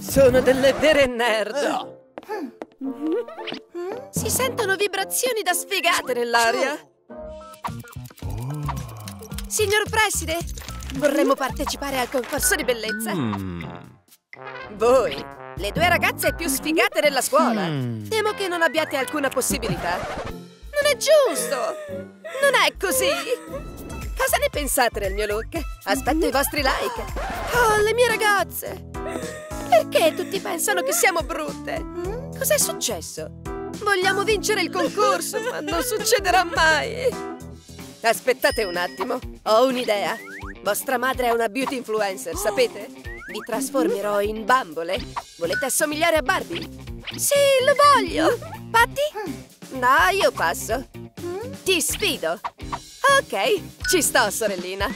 Sono delle vere nerd! Si sentono vibrazioni da sfigate nell'aria! Signor Preside, vorremmo partecipare al concorso di bellezza! Voi, le due ragazze più sfigate della scuola! Temo che non abbiate alcuna possibilità! Non è giusto! Non è così! Cosa ne pensate del mio look? Aspetto i vostri like! Oh, le mie ragazze! Perché tutti pensano che siamo brutte? Cos'è successo? Vogliamo vincere il concorso, ma non succederà mai! Aspettate un attimo, ho un'idea. Vostra madre è una beauty influencer, sapete? Vi trasformerò in bambole. Volete assomigliare a Barbie? Sì, lo voglio! Patti? No, io passo. Ti sfido. Ok, ci sto, sorellina.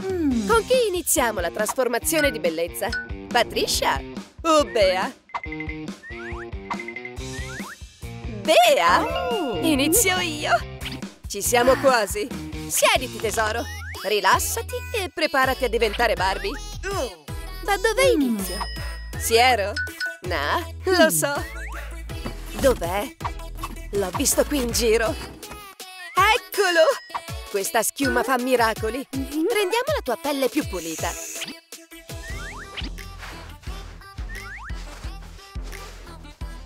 Con chi iniziamo la trasformazione di bellezza? Patricia o Bea? Bea? Inizio io. Ci siamo quasi. Siediti, tesoro. Rilassati e preparati a diventare Barbie. Da dove inizio? Siero? No, lo so. Dov'è? L'ho visto qui in giro. Eccolo! Questa schiuma fa miracoli. Rendiamo la tua pelle più pulita.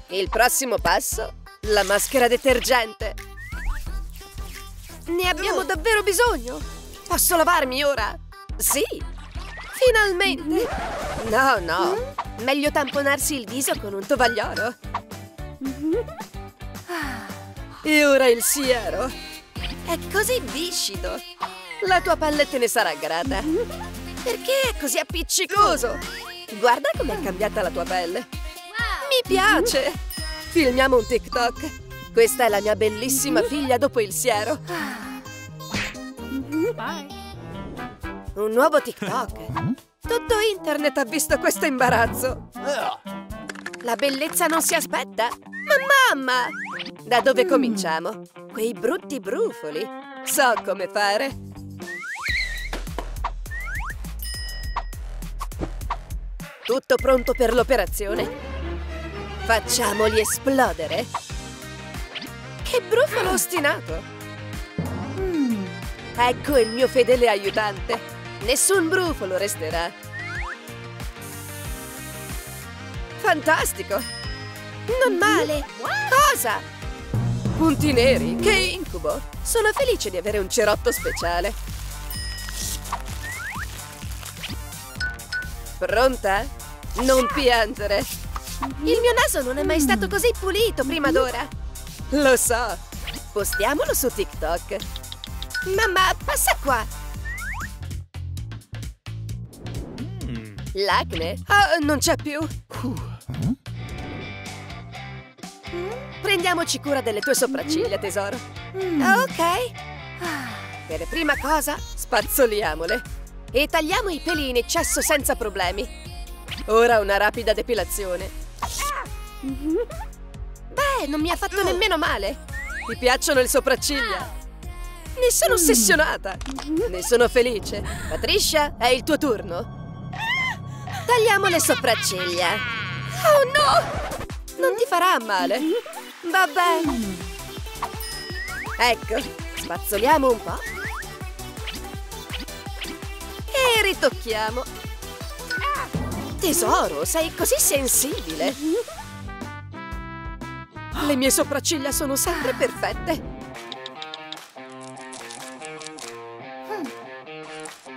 Il prossimo passo, la maschera detergente. Ne abbiamo davvero bisogno? Posso lavarmi ora? Sì! Finalmente! No, no! Meglio tamponarsi il viso con un tovagliolo. E ora il siero. È così viscido. La tua pelle te ne sarà grata. Perché è così appiccicoso? Guarda com'è cambiata la tua pelle. Mi piace! Filmiamo un TikTok. Questa è la mia bellissima figlia dopo il siero. Un nuovo TikTok. Tutto internet ha visto questo imbarazzo. La bellezza non si aspetta. Ma mamma! Da dove cominciamo? Quei brutti brufoli. So come fare. Tutto pronto per l'operazione. Facciamoli esplodere. Che brufolo ostinato! Mm, Ecco il mio fedele aiutante. Nessun brufolo resterà. Fantastico! Non male! Cosa? Punti neri? Che incubo! Sono felice di avere un cerotto speciale. Pronta? Non piangere! Il mio naso non è mai stato così pulito prima d'ora! Lo so! Postiamolo su TikTok! Mamma, passa qua! L'acne? Ah, non c'è più! Prendiamoci cura delle tue sopracciglia, tesoro. Ok. Per prima cosa, spazzoliamole. E tagliamo i peli in eccesso senza problemi. Ora una rapida depilazione. Beh, non mi ha fatto nemmeno male. Ti piacciono le sopracciglia? Ne sono ossessionata. Ne sono felice. Patricia, è il tuo turno. Tagliamo le sopracciglia. Oh no! Non ti farà male. Va bene. Ecco, spazzoliamo un po'. E ritocchiamo. Tesoro, sei così sensibile. Le mie sopracciglia sono sempre perfette.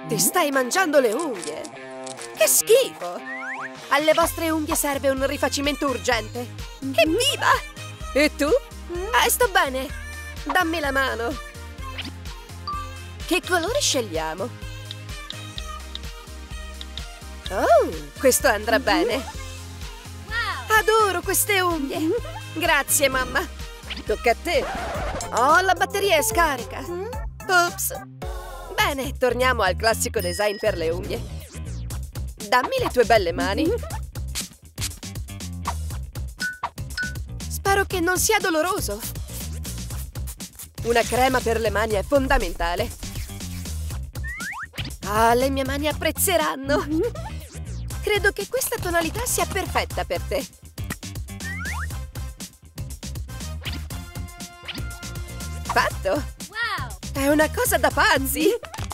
Ti stai mangiando le unghie. Che schifo! Alle vostre unghie serve un rifacimento urgente. Evviva! E tu? Ah, sto bene. Dammi la mano. Che colore scegliamo? Oh, questo andrà bene. Adoro queste unghie. Grazie, mamma. Tocca a te. Oh, la batteria è scarica. Ops. Bene, torniamo al classico design per le unghie. Dammi le tue belle mani. Spero che non sia doloroso. Una crema per le mani è fondamentale. Ah, le mie mani apprezzeranno. Credo che questa tonalità sia perfetta per te. Fatto! Wow! È una cosa da pazzi!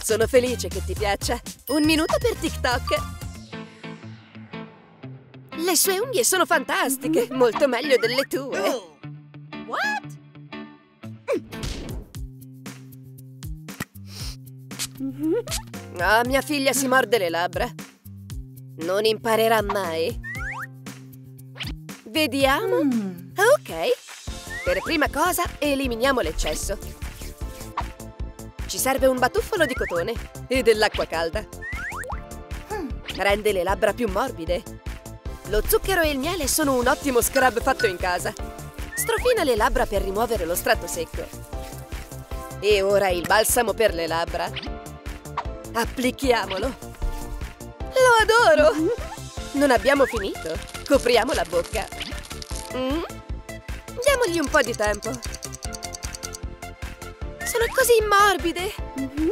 Sono felice che ti piaccia. Un minuto per TikTok. Le sue unghie sono fantastiche, molto meglio delle tue. What? Ah, mia figlia si morde le labbra. Non imparerà mai. Vediamo. Ok. Per prima cosa, eliminiamo l'eccesso. Ci serve un batuffolo di cotone e dell'acqua calda. Rende le labbra più morbide. Lo zucchero e il miele sono un ottimo scrub fatto in casa. Strofina le labbra per rimuovere lo strato secco. E ora il balsamo per le labbra. Applichiamolo. Lo adoro! Non abbiamo finito. Copriamo la bocca. Mm? Diamogli un po' di tempo. Sono così morbide.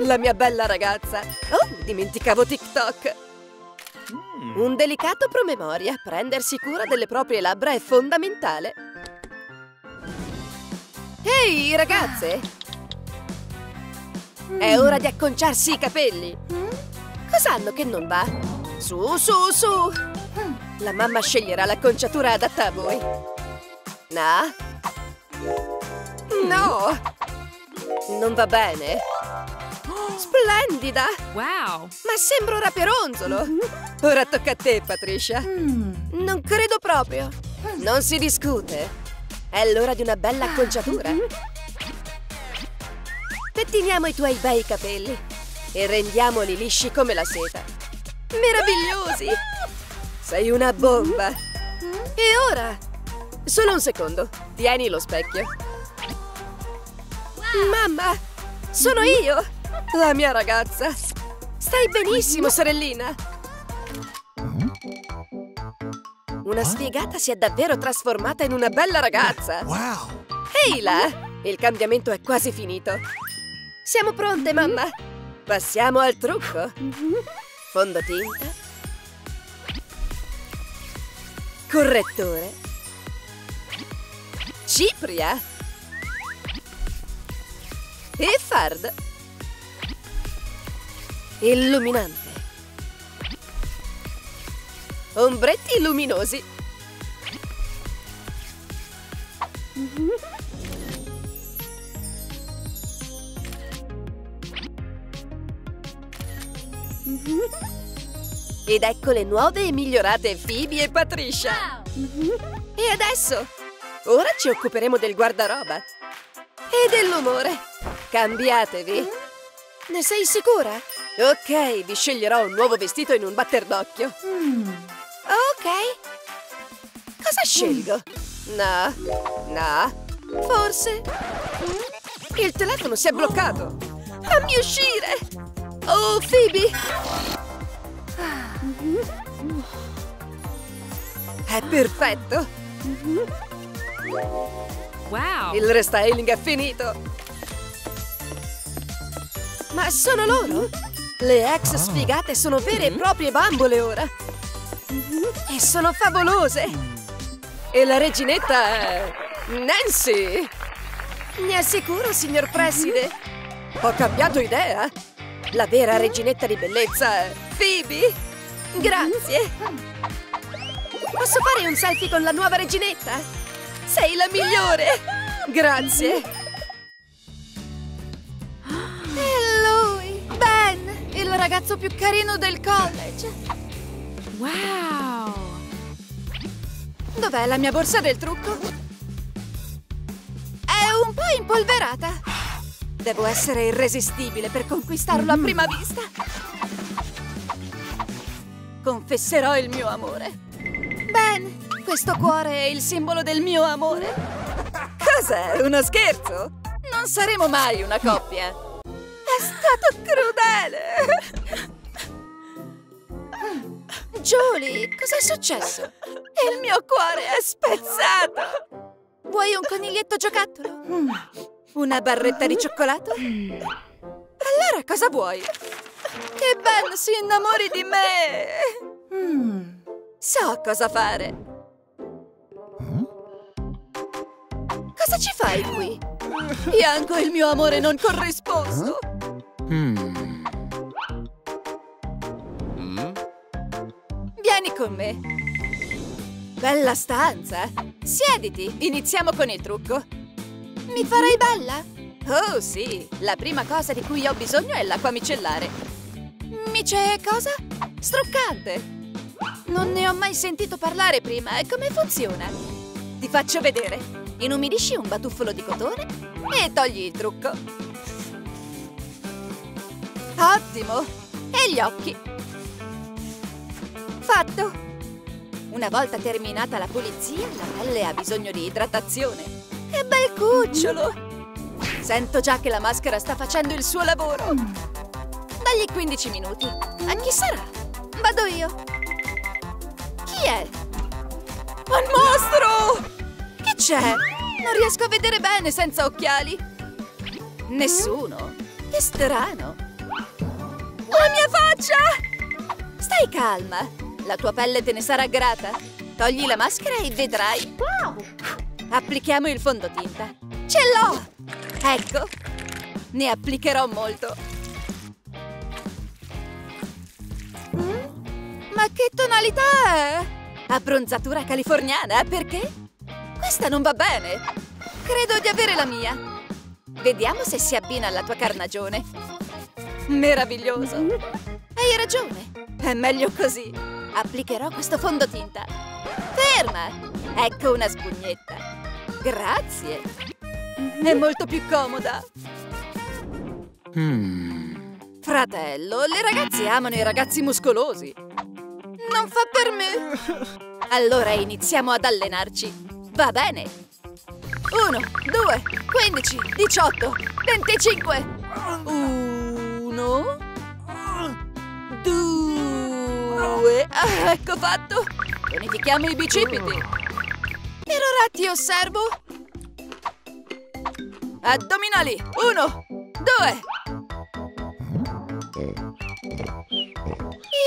La mia bella ragazza. Oh, dimenticavo TikTok. Un delicato promemoria. Prendersi cura delle proprie labbra è fondamentale. Ehi, ragazze! È ora di acconciarsi i capelli. Cos'hanno che non va? Su, su, su! La mamma sceglierà l'acconciatura adatta a voi. No? No! Non va bene? Splendida! Wow! Ma sembro raperonzolo! Ora tocca a te, Patricia. Non credo proprio. Non si discute. È l'ora di una bella acconciatura. Pettiniamo i tuoi bei capelli e rendiamoli lisci come la seta. Meravigliosi! Sei una bomba! E ora? Solo un secondo. Tieni lo specchio. Mamma! Sono io! La mia ragazza! Stai benissimo, sorellina! Una sfigata si è davvero trasformata in una bella ragazza! Wow! Ehi là! Il cambiamento è quasi finito! Siamo pronte, mamma! Passiamo al trucco! Fondotinta Correttore Cipria E fard Illuminante Ombretti luminosi Ed ecco le nuove e migliorate Phoebe e Patricia E adesso? Ora ci occuperemo del guardaroba E dell'umore Cambiatevi Ne sei sicura? Ok, vi sceglierò un nuovo vestito in un batter d'occhio. Ok. Cosa scelgo? No, no. Forse. Il telefono si è bloccato. Fammi uscire. Oh, Phoebe. È perfetto. Wow! Il restyling è finito! Ma sono loro? Le ex sfigate sono vere e proprie bambole ora! E sono favolose! E la reginetta è... Nancy! Ne assicuro, signor preside! Ho cambiato idea! La vera reginetta di bellezza è... Phoebe! Grazie! Posso fare un selfie con la nuova reginetta? Sei la migliore! Grazie! Il ragazzo più carino del college! Wow! Dov'è la mia borsa del trucco? È un po' impolverata! Devo essere irresistibile per conquistarlo a prima vista! Confesserò il mio amore! Ben, questo cuore è il simbolo del mio amore! Cos'è? Uno scherzo? Non saremo mai una coppia! È stato crudele! Julie, cos'è successo? Il mio cuore è spezzato! Vuoi un coniglietto giocattolo? Una barretta di cioccolato? Allora cosa vuoi? Che Ben si innamori di me! So cosa fare. Cosa ci fai qui? Piango il mio amore non corrisposto. Hmm. Vieni con me. Bella stanza. Siediti, iniziamo con il trucco. Mi farai bella? Oh sì, la prima cosa di cui ho bisogno è l'acqua micellare. Mice cosa? Struccante. Non ne ho mai sentito parlare prima. Come funziona? Ti faccio vedere. Inumidisci un batuffolo di cotone e togli il trucco. Ottimo! E gli occhi? Fatto! Una volta terminata la pulizia, la pelle ha bisogno di idratazione. Che bel cucciolo! Sento già che la maschera sta facendo il suo lavoro. Dagli 15 minuti. A chi sarà? Vado io. Chi è? Un mostro! Che c'è? Non riesco a vedere bene senza occhiali. Nessuno. Che strano. La mia faccia! Stai calma. La tua pelle te ne sarà grata. Togli la maschera e vedrai. Applichiamo il fondotinta. Ce l'ho! Ecco, ne applicherò molto. Mm? Ma che tonalità è? Abbronzatura californiana, perché? Questa non va bene. Credo di avere la mia. Vediamo se si abbina alla tua carnagione. Meraviglioso. Hai ragione. È meglio così. Applicherò questo fondotinta. Ferma! Ecco una spugnetta. Grazie. È molto più comoda. Hmm. Fratello, le ragazze amano i ragazzi muscolosi. Non fa per me. Allora iniziamo ad allenarci. Va bene. Uno, due, quindici, diciotto, venticinque. Uno, due. Ah, ecco fatto. Bonifichiamo i bicipiti. Per ora ti osservo. Addominali. Uno, due.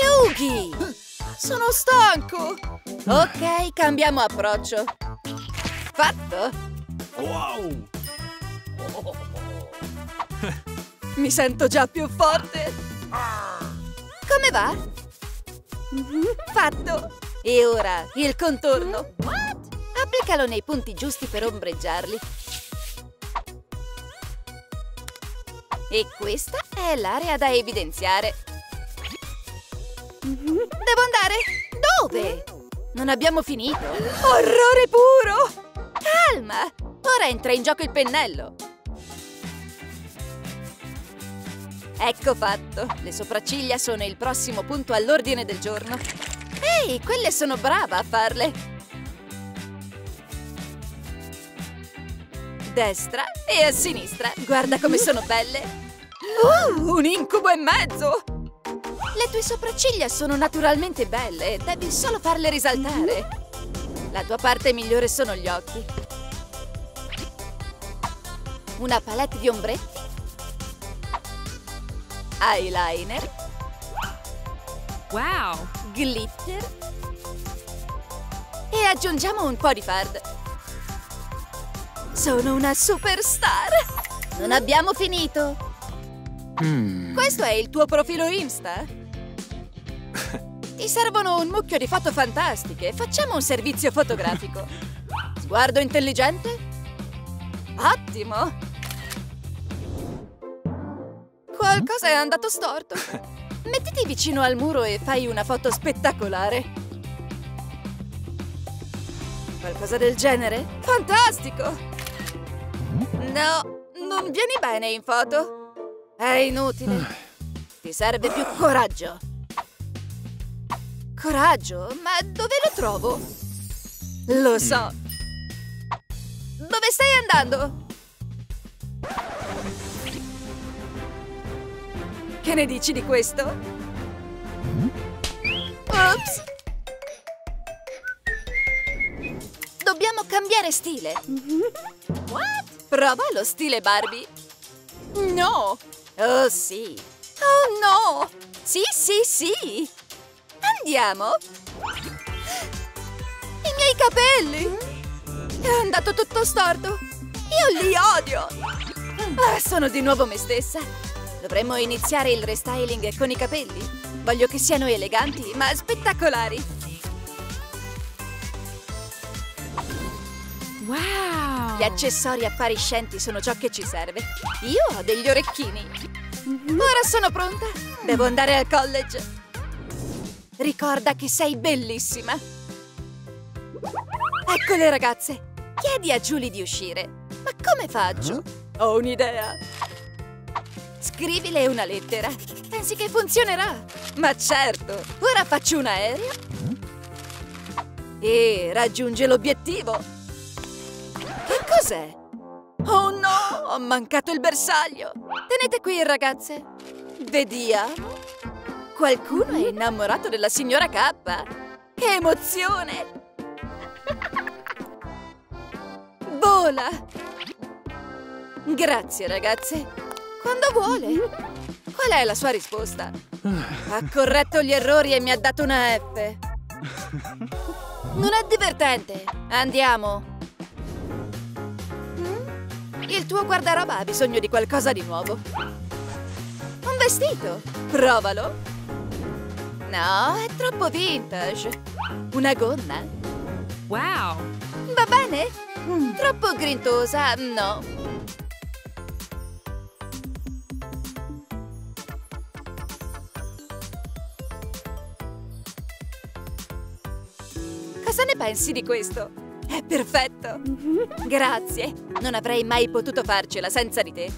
Yugi! Sono stanco! Ok, cambiamo approccio. Fatto? Wow! Mi sento già più forte. Come va? Fatto! E ora il contorno. Applicalo nei punti giusti per ombreggiarli. E questa è l'area da evidenziare. Devo andare? Dove? Non abbiamo finito. Orrore puro! Calma! Ora entra in gioco il pennello. Ecco fatto. Le sopracciglia sono il prossimo punto all'ordine del giorno. Ehi, quelle sono brava a farle. Destra e a sinistra. Guarda come sono belle. Uh, un incubo e mezzo! Le tue sopracciglia sono naturalmente belle, devi solo farle risaltare. La tua parte migliore sono gli occhi. Una palette di ombretti. Eyeliner, Wow. glitter. E aggiungiamo un po' di fard. Sono una superstar! Non abbiamo finito! Hmm. Questo è il tuo profilo Insta? Ti servono un mucchio di foto fantastiche. Facciamo un servizio fotografico. Sguardo intelligente? Ottimo! Qualcosa è andato storto. Mettiti vicino al muro e fai una foto spettacolare. Qualcosa del genere? Fantastico! No, non vieni bene in foto. È inutile. Ti serve più coraggio. Coraggio? Ma dove lo trovo? Lo so. Dove stai andando? Che ne dici di questo? Ops! Dobbiamo cambiare stile. What? Prova lo stile Barbie. No! Oh sì! Oh no! Sì, sì, sì! Andiamo! miei capelli! È andato tutto storto! Io li odio! Ah, sono di nuovo me stessa! Dovremmo iniziare il restyling con i capelli? Voglio che siano eleganti, ma spettacolari! Wow. Gli accessori appariscenti sono ciò che ci serve. Io ho degli orecchini. Ora sono pronta. Devo andare al college. Ricorda che sei bellissima. Ecco le ragazze. Chiedi a Julie di uscire. Ma come faccio? Ho un'idea. Scrivile una lettera. Pensi che funzionerà? Ma certo. Ora faccio un aereo. E raggiunge l'obiettivo. Che cos'è? Oh no, ho mancato il bersaglio! Tenete qui, ragazze. Vediamo. Qualcuno è innamorato della signora K. Che emozione! Vola! Grazie, ragazze. Quando vuole. Qual è la sua risposta? Ha corretto gli errori e mi ha dato una F. Non è divertente. Andiamo. Il tuo guardaroba ha bisogno di qualcosa di nuovo. Un vestito? Provalo. No, è troppo vintage. Una gonna? Wow. Va bene? Troppo grintosa, no. Pensi di questo? È perfetto! Grazie! Non avrei mai potuto farcela senza di te.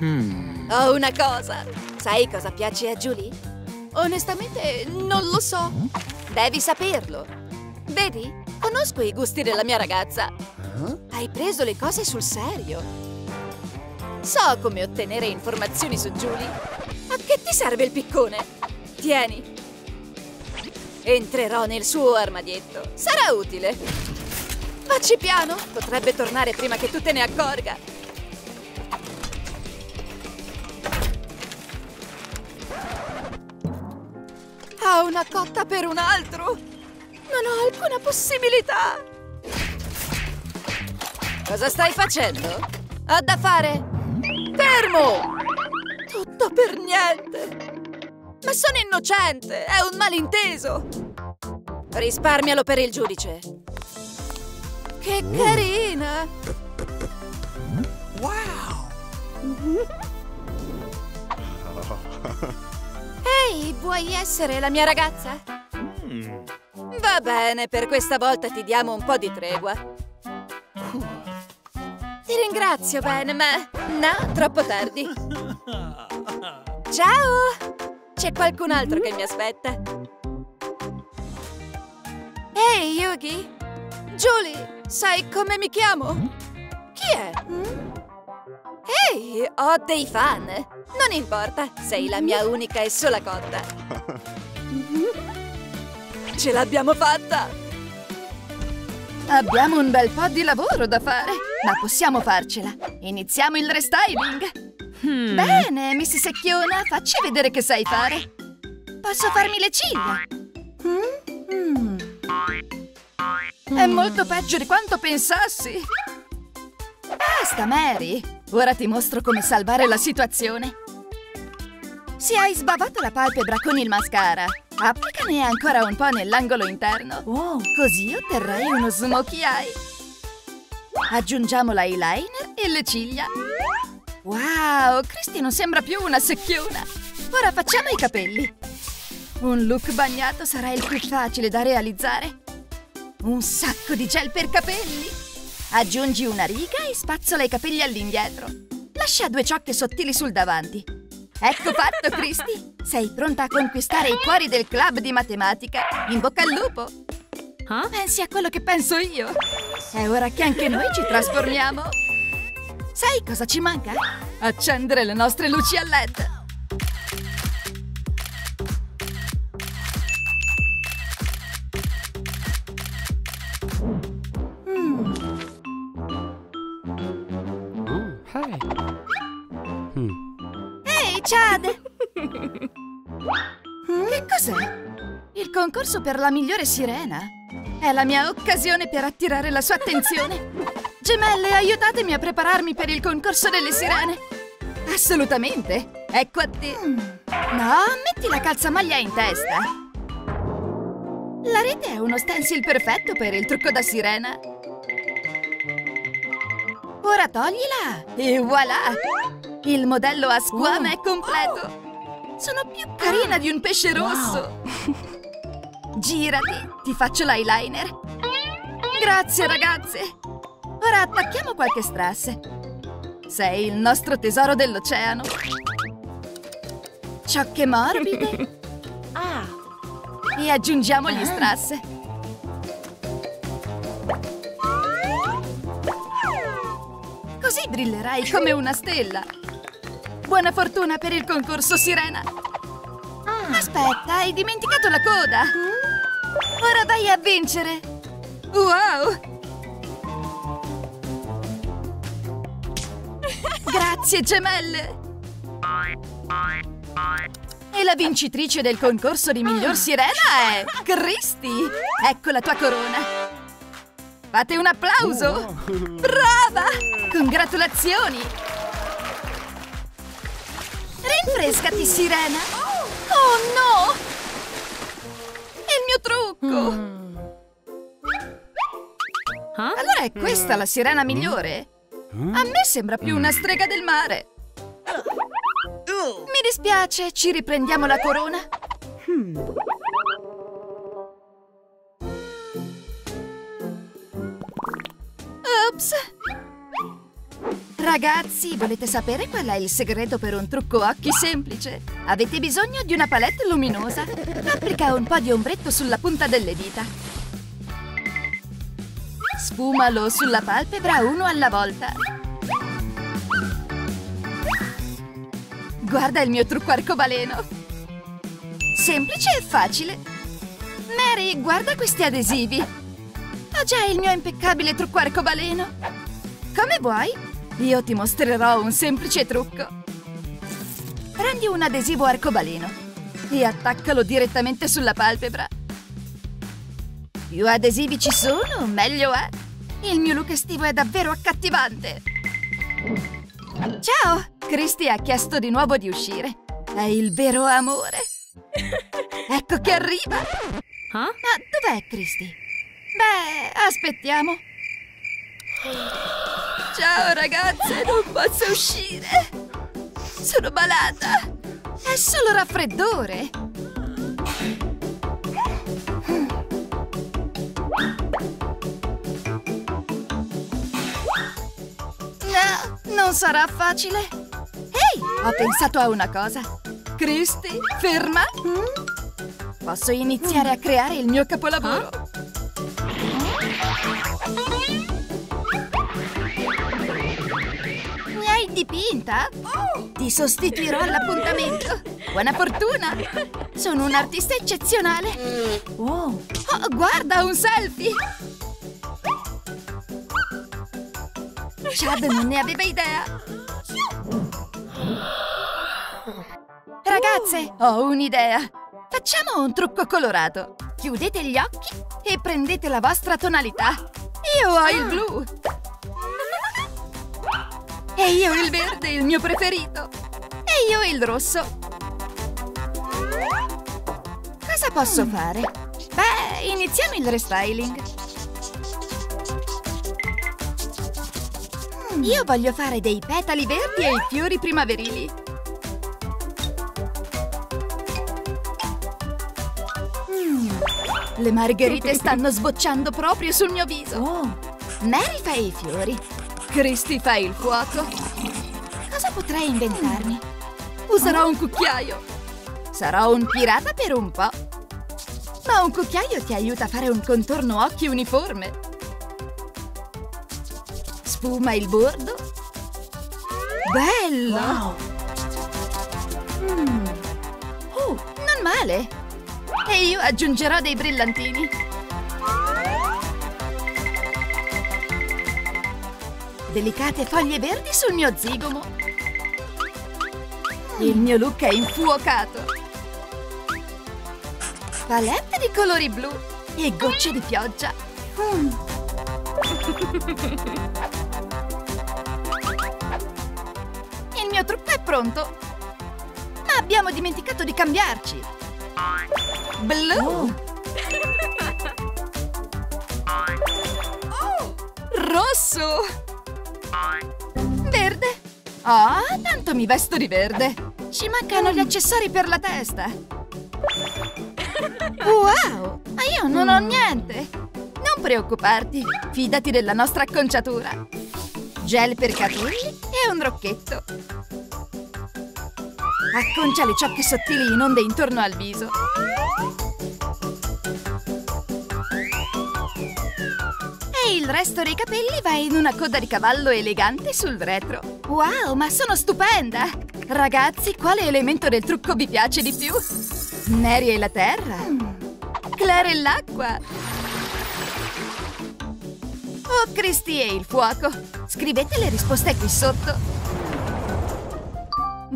Hmm. Ho una cosa! Sai cosa piace a Julie? Onestamente, non lo so. Devi saperlo. Vedi? Conosco i gusti della mia ragazza. Hai preso le cose sul serio. So come ottenere informazioni su Julie. A che ti serve il piccone? Tieni. Entrerò nel suo armadietto. Sarà utile. Facci piano. Potrebbe tornare prima che tu te ne accorga. Ha una cotta per un altro. Non ho alcuna possibilità. Cosa stai facendo? Ho da fare. Fermo! Tutto per niente. Ma sono innocente! È un malinteso! Risparmialo per il giudice. Che carina! Wow! Ehi, vuoi essere la mia ragazza? Va bene, per questa volta ti diamo un po' di tregua. Ti ringrazio, Ben, ma... No, troppo tardi. Ciao! C'è qualcun altro che mi aspetta. Ehi, Yugi! Julie, sai come mi chiamo? Chi è? Ehi, ho dei fan! Non importa, sei la mia unica e sola cotta. Ce l'abbiamo fatta! Abbiamo un bel po' di lavoro da fare, ma possiamo farcela. Iniziamo il restyling. Hmm. Bene, Miss Secchiona, facci vedere che sai fare. Posso farmi le ciglia? Mm? Mm. È molto peggio di quanto pensassi. Basta, Mary. Ora ti mostro come salvare la situazione. Se hai sbavato la palpebra con il mascara, applicane ancora un po' nell'angolo interno. Così otterrai uno smokey eye. Aggiungiamo l'eyeliner e le ciglia. Wow, Christy non sembra più una secchiona. Ora facciamo i capelli. Un look bagnato sarà il più facile da realizzare. Un sacco di gel per capelli. Aggiungi una riga e spazzola i capelli all'indietro. Lascia due ciocche sottili sul davanti. Ecco fatto, Christy! Sei pronta a conquistare i cuori del club di matematica. In bocca al lupo! Huh? Pensi a quello che penso io? È ora che anche noi ci trasformiamo. Sai cosa ci manca? Accendere le nostre luci a LED. Oh, hi. Hmm. Ehi, Chad! Che cos'è? Il concorso per la migliore sirena. È la mia occasione per attirare la sua attenzione. Gemelle, aiutatemi a prepararmi per il concorso delle sirene. Assolutamente. Ecco a te. No, metti la calzamaglia in testa. La rete è uno stencil perfetto per il trucco da sirena. Ora toglila e voilà! Il modello a squame è completo. Sono più carina di un pesce rosso. Girati, ti faccio l'eyeliner. Grazie ragazze. Ora attacchiamo qualche strass. Sei il nostro tesoro dell'oceano. Ciocche morbide. E aggiungiamo gli strass. Così brillerai come una stella. Buona fortuna per il concorso Sirena. Aspetta, hai dimenticato la coda. Ora vai a vincere. Wow! Grazie, gemelle! E la vincitrice del concorso di miglior sirena è Christy! Ecco la tua corona! Fate un applauso! Brava! Congratulazioni! Rinfrescati, sirena! Oh no! È il mio trucco! Huh? Allora è questa la sirena migliore? A me sembra più una strega del mare. Mi dispiace, ci riprendiamo la corona. Ops! Ragazzi, volete sapere qual è il segreto per un trucco occhi semplice? Avete bisogno di una palette luminosa. Applica un po' di ombretto sulla punta delle dita. Sfumalo sulla palpebra uno alla volta. Guarda il mio trucco arcobaleno. Semplice e facile. Mary, guarda questi adesivi. Ho già il mio impeccabile trucco arcobaleno. Come vuoi? Io ti mostrerò un semplice trucco. Prendi un adesivo arcobaleno e attaccalo direttamente sulla palpebra. Più adesivi ci sono, meglio è. Il mio look estivo è davvero accattivante. Ciao! Christy ha chiesto di nuovo di uscire. È il vero amore. ecco che arriva. Huh? Ma dov'è Christy? Beh, aspettiamo. Ciao ragazze, non posso uscire. Sono malata. È solo raffreddore. Non sarà facile. Ehi, ho pensato a una cosa. Christy, ferma. Posso iniziare a creare il mio capolavoro. Mi hai dipinta? Ti sostituirò all'appuntamento. Buona fortuna! Sono un artista eccezionale. Oh, guarda, un selfie! Chad non ne aveva idea. Ragazze, ho un'idea. Facciamo un trucco colorato. Chiudete gli occhi e prendete la vostra tonalità. Io ho il blu. E io il verde, il mio preferito. E io il rosso. Cosa posso fare? Beh, iniziamo il restyling. Io voglio fare dei petali verdi e i fiori primaverili. Mm, Le margherite stanno sbocciando proprio sul mio viso. Mary fa i fiori. Christy fa il fuoco. Cosa potrei inventarmi? Userò un cucchiaio. Sarò un pirata per un po'. Ma un cucchiaio ti aiuta a fare un contorno occhi uniforme. Sfuma il bordo. Bello! Mm. Oh, non male! E io aggiungerò dei brillantini. Delicate foglie verdi sul mio zigomo. Il mio look è infuocato. Palette di colori blu e gocce di pioggia. Mm. pronto. Ma abbiamo dimenticato di cambiarci. Blu. Rosso. Verde. Ah, tanto mi vesto di verde. Ci mancano gli accessori per la testa. Wow! Ma io non ho niente! Non preoccuparti, fidati della nostra acconciatura. Gel per capelli e un rocchetto. Acconcia le ciocche sottili in onde intorno al viso. E il resto dei capelli va in una coda di cavallo elegante sul retro. Wow, ma sono stupenda! Ragazzi, quale elemento del trucco vi piace di più? Mary e la terra? Claire e l'acqua? O Christy e il fuoco? Scrivete le risposte qui sotto.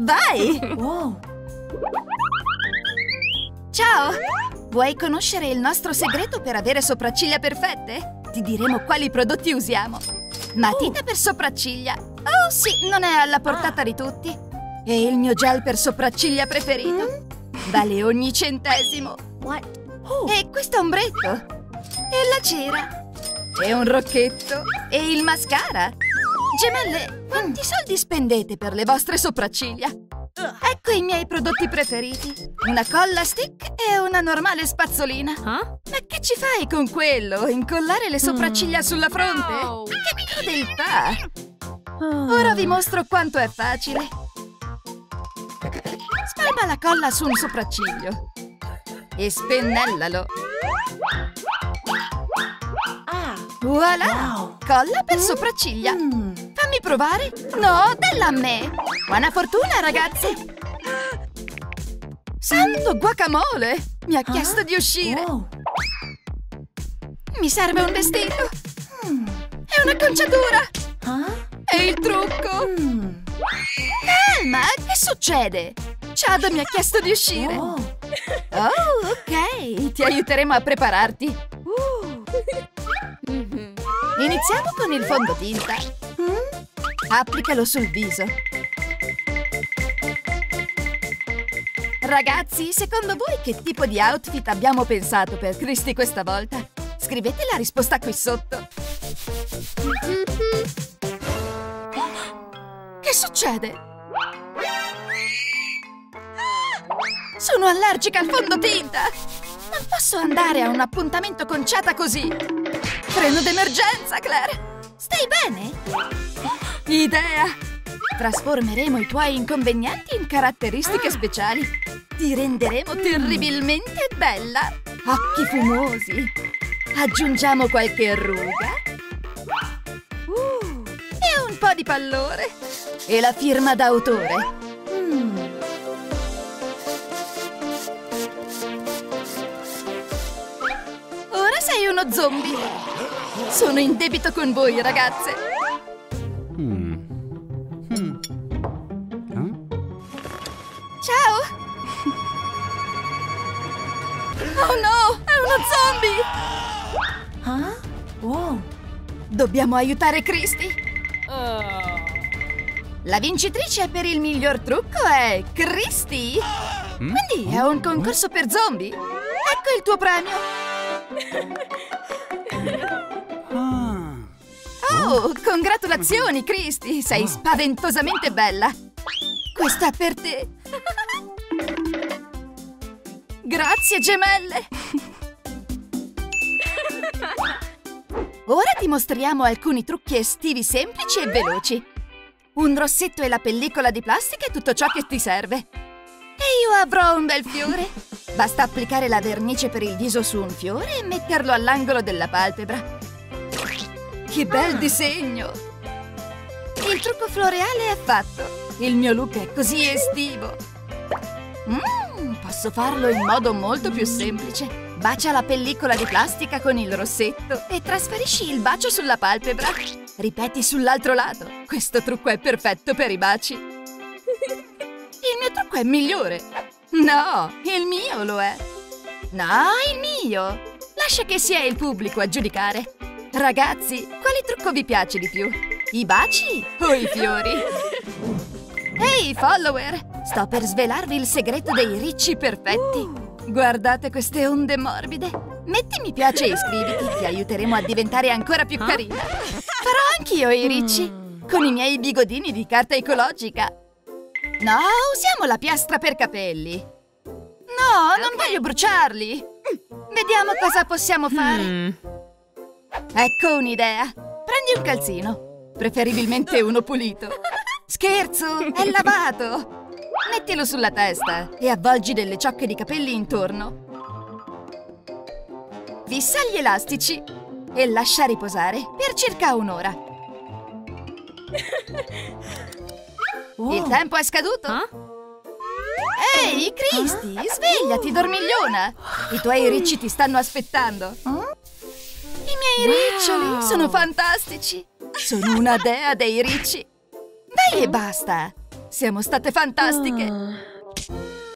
Vai! Ciao! Vuoi conoscere il nostro segreto per avere sopracciglia perfette? Ti diremo quali prodotti usiamo. Matita per sopracciglia. Oh sì, non è alla portata di tutti. E il mio gel per sopracciglia preferito. Vale ogni centesimo. E questo ombretto. E la cera. E un rocchetto. E il mascara. Gemelle, quanti soldi spendete per le vostre sopracciglia? Ecco i miei prodotti preferiti. Una colla stick e una normale spazzolina. Huh? Ma che ci fai con quello? Incollare le sopracciglia sulla fronte? Che crudeltà! Ora vi mostro quanto è facile. Spalma la colla su un sopracciglio e spennellalo. Voilà! Colla per sopracciglia. Fammi provare. No, della a me. Buona fortuna, ragazzi. Santo guacamole! Mi ha chiesto di uscire. Mi serve un vestito. E un'acconciatura. E il trucco. Calma, che succede? Chad mi ha chiesto di uscire. Oh, ok. Ti aiuteremo a prepararti. Iniziamo con il fondotinta. Applicalo sul viso. Ragazzi, secondo voi che tipo di outfit abbiamo pensato per Christy questa volta? Scrivete la risposta qui sotto. Che succede? Sono allergica al fondotinta! Non posso andare a un appuntamento conciata così! Freno d'emergenza, Claire! Stai bene? Idea! Trasformeremo i tuoi inconvenienti in caratteristiche speciali. Ti renderemo terribilmente bella. Occhi fumosi. Aggiungiamo qualche ruga. Uh, e un po' di pallore. E la firma d'autore. Mm. Ora sei uno zombie. Sono in debito con voi, ragazze. Hmm. Hmm. Huh? Ciao! Oh no! È uno zombie! Dobbiamo aiutare Christy! La vincitrice per il miglior trucco è Christy! Mm? Quindi è un concorso per zombie! Ecco il tuo premio! Oh, congratulazioni, Christy! Sei spaventosamente bella! Questa è per te! Grazie, gemelle! Ora ti mostriamo alcuni trucchi estivi semplici e veloci. Un rossetto e la pellicola di plastica è tutto ciò che ti serve. E io avrò un bel fiore. Basta applicare la vernice per il viso su un fiore e metterlo all'angolo della palpebra. Che bel disegno! Il trucco floreale è fatto. Il mio look è così estivo. Mmm, posso farlo in modo molto più semplice. Bacia la pellicola di plastica con il rossetto e trasferisci il bacio sulla palpebra. Ripeti sull'altro lato. Questo trucco è perfetto per i baci. Il mio trucco è migliore. No, il mio lo è. No, il mio! Lascia che sia il pubblico a giudicare. Ragazzi, quale trucco vi piace di più? I baci o i fiori? Ehi, follower! Sto per svelarvi il segreto dei ricci perfetti. Guardate queste onde morbide. Metti mi piace e iscriviti, ti aiuteremo a diventare ancora più carina. Farò anch'io i ricci, con i miei bigodini di carta ecologica. No, usiamo la piastra per capelli. No, non voglio bruciarli. Vediamo cosa possiamo fare. Ecco un'idea. Prendi un calzino, preferibilmente uno pulito. Scherzo, è lavato. Mettilo sulla testa e avvolgi delle ciocche di capelli intorno. Fissa gli elastici e lascia riposare per circa un'ora. Il tempo è scaduto. Huh? Ehi, Cristi, svegliati, dormigliona! I tuoi ricci ti stanno aspettando. I miei riccioli sono fantastici. Sono una dea dei ricci. Dai e basta. Siamo state fantastiche.